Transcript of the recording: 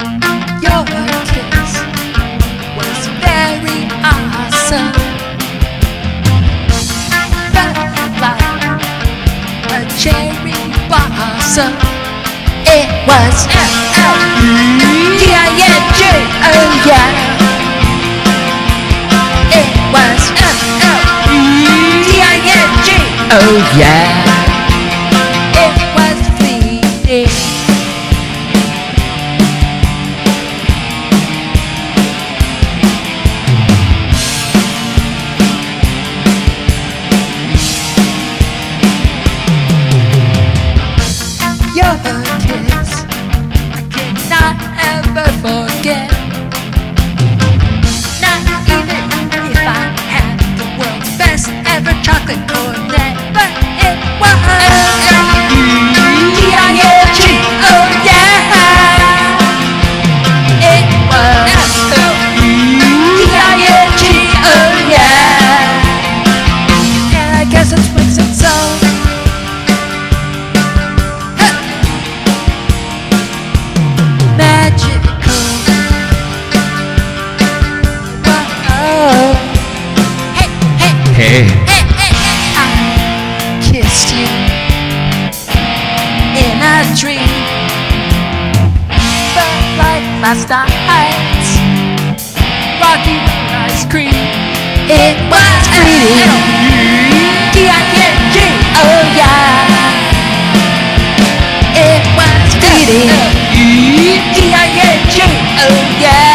Your kiss was very awesome. Like a cherry blossom. It was oh yeah. It was oh yeah. 함께. Hey, Hey. hey, hey, I kissed you in a dream, but like last night, Rocky Road ice cream. It was. D-I-N-G, oh yeah. It was. D-I-N-G, oh yeah.